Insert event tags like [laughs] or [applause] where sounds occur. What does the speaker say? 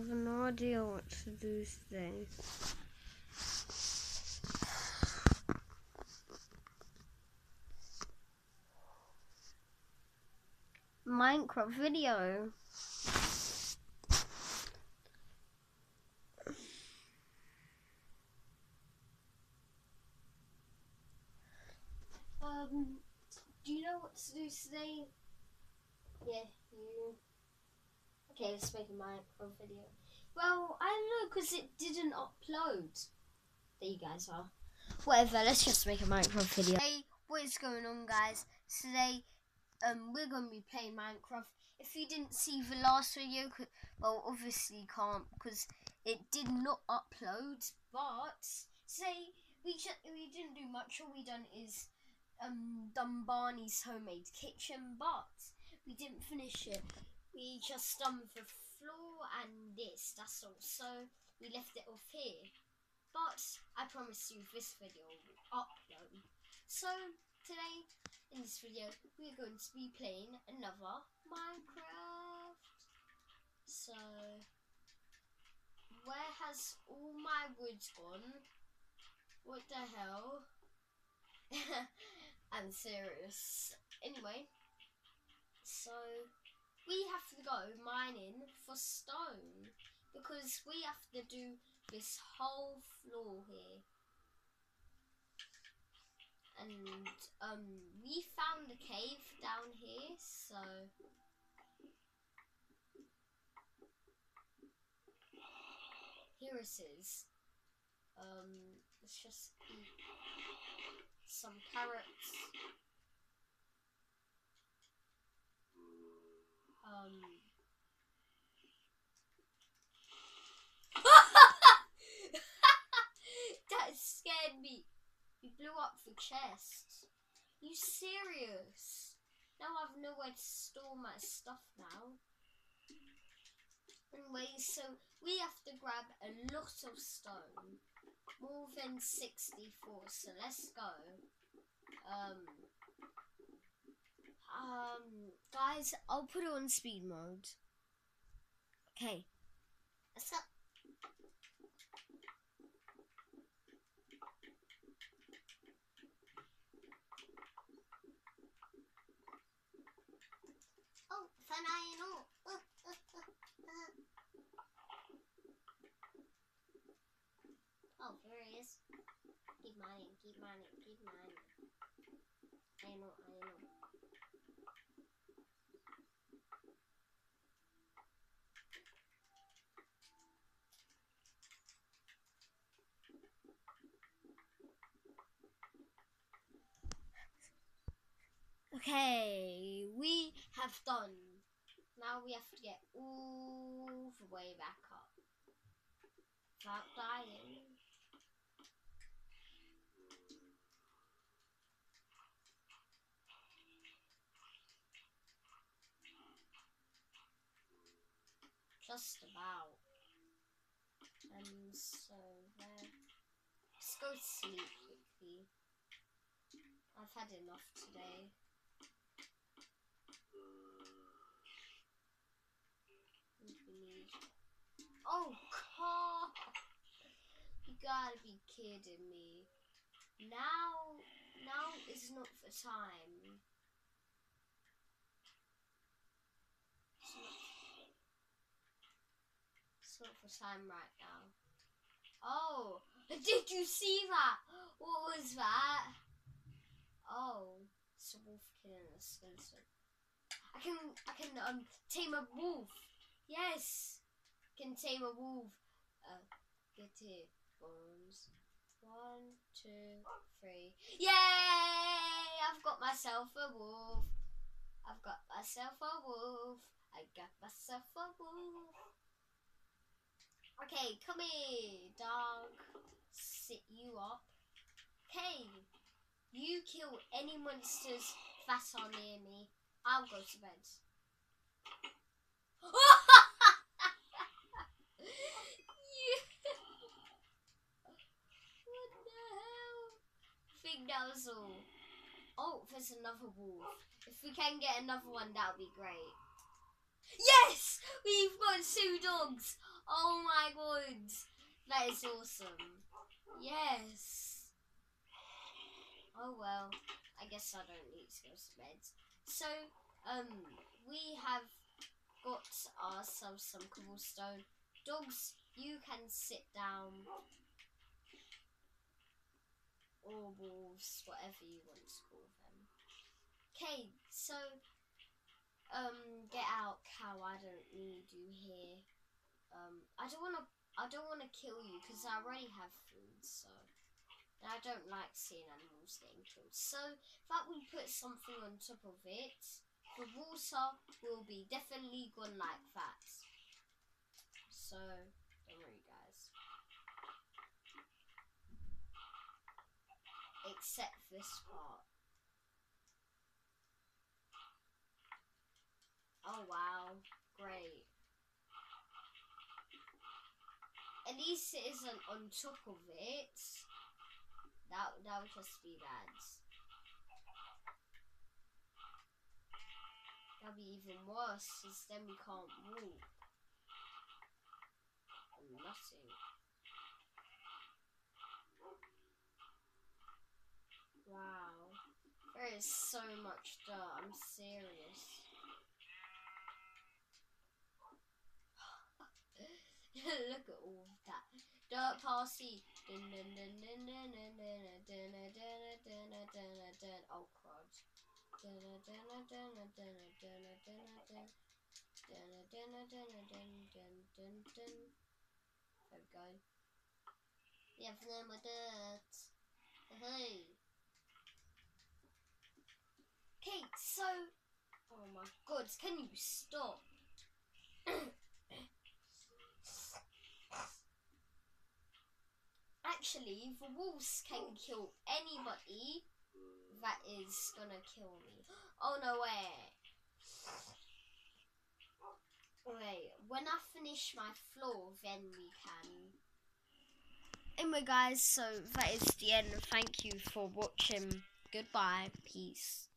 have no idea what to do today. Minecraft video. Um, do you know what to do today? Yeah, you. Okay, let's make a Minecraft video. Well, I don't know because it didn't upload. There you guys are. Whatever, let's just make a Minecraft video. Hey, what is going on, guys? Today, um, we're going to be playing Minecraft. If you didn't see the last video, well, obviously can't because it did not upload. But say we we didn't do much. All we done is um done Barney's homemade kitchen, but we didn't finish it. We just done the floor and this. That's all. So we left it off here. But I promise you, this video will upload. So today in this video we're going to be playing another Minecraft. So where has all my wood gone? What the hell? [laughs] I'm serious. Anyway, so we have to go mining for stone because we have to do this whole floor here and um, we found a cave down here, so here it is. Um, let's just eat some carrots. Um. [laughs] that scared me. You blew up the chest. You serious? Now I've nowhere to store my stuff now. Anyway, so we have to grab a lot of stone. More than 64, so let's go. Um, um, guys, I'll put it on speed mode. Okay, let's go. Oh, there uh, uh, uh, oh, he is. Keep mining, keep mining, keep mining. I know, I know. Okay, we have done. Now we have to get all the way back up. Without dying. Just about. And so there. Let's go to sleep quickly. I've had enough today. Oh, God! You gotta be kidding me. Now, now is not the time. not for time right now. Oh, did you see that? What was that? Oh, it's a wolf killing a skeleton. I can, I can um tame a wolf. Yes, can tame a wolf. Uh, get here, bones. One, two, three. Yay! I've got myself a wolf. I've got myself a wolf. I got myself a wolf. Okay, come here, dog. Sit you up. Okay, you kill any monsters that are near me. I'll go to bed. what [gasps] ah the hell? I was all. Oh, there's another wolf. If we can get another one, that would be great. Yes! We've got two dogs. Oh my god. That is awesome. Yes. Oh well. I guess I don't need to go to bed. So, um, we have got ourselves some cobblestone. Dogs, you can sit down. Or wolves, whatever you want to call them. Okay, so um, get out, cow. I don't need you here. Um, I don't want to. I don't want to kill you because I already have food. So, and I don't like seeing animals getting killed. So, if I we put something on top of it, the water will be definitely gone like that. So, don't worry, guys. Except this part. Oh wow, great. At least it isn't on top of it. That that would just be bad. That'd be even worse, since then we can't. And nothing. Wow. There is so much dirt, I'm serious. Look at all that. Dirt party. Oh crud. There we go. We have no more dirt. Hey. Okay, so oh my god, can you stop? Actually, the wolves can kill anybody that is gonna kill me. Oh no way. Wait, when I finish my floor, then we can. Anyway, guys, so that is the end. Thank you for watching. Goodbye. Peace.